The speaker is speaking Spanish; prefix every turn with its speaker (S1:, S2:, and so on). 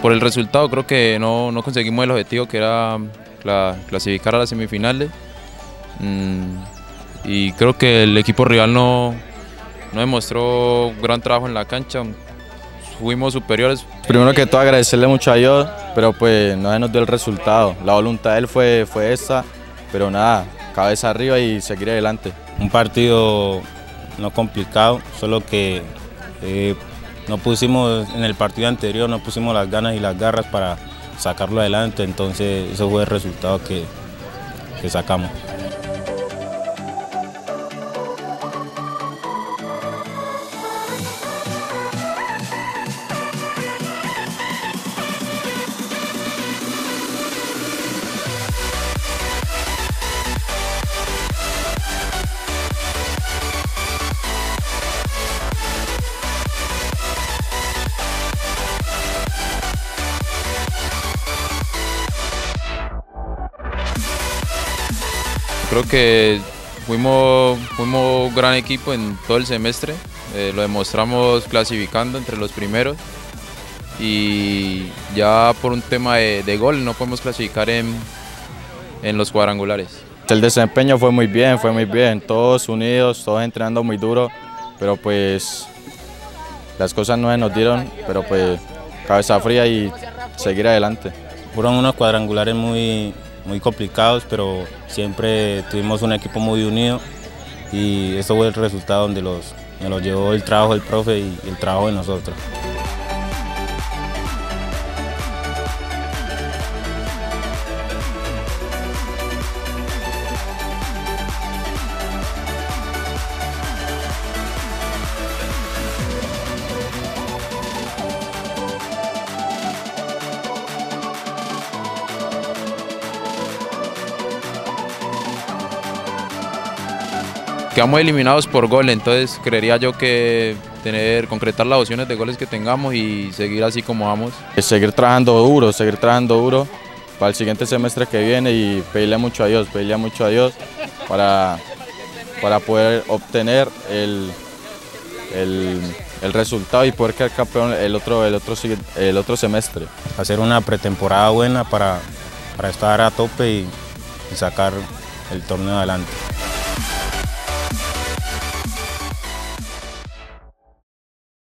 S1: por el resultado creo que no, no conseguimos el objetivo que era clasificar a las semifinales. Mm, y creo que el equipo rival no, no demostró gran trabajo en la cancha, fuimos superiores.
S2: Primero que todo agradecerle mucho a Dios, pero pues no nos dio el resultado. La voluntad de él fue, fue esa, pero nada, cabeza arriba y seguir adelante.
S3: Un partido no complicado, solo que eh, no pusimos en el partido anterior, no pusimos las ganas y las garras para sacarlo adelante, entonces ese fue el resultado que, que sacamos.
S1: Creo que fuimos, fuimos gran equipo en todo el semestre, eh, lo demostramos clasificando entre los primeros y ya por un tema de, gol no podemos clasificar en, en los cuadrangulares.
S2: El desempeño fue muy bien, fue muy bien, todos unidos, todos entrenando muy duro, pero pues las cosas no se nos dieron, pero pues cabeza fría y seguir adelante.
S3: Fueron unos cuadrangulares muy, muy complicados, pero siempre tuvimos un equipo muy unido y eso fue el resultado donde los, me los llevó el trabajo del profe y el trabajo de nosotros.
S1: Quedamos eliminados por gol, entonces creería yo que tener, concretar las opciones de goles que tengamos y seguir así como vamos.
S2: Seguir trabajando duro, seguir trabajando duro para el siguiente semestre que viene y pedirle mucho a Dios, pedirle mucho a Dios para, para poder obtener el, el, resultado y poder quedar campeón el otro, el, otro, el otro semestre.
S3: Hacer una pretemporada buena para, para estar a tope y sacar el torneo adelante.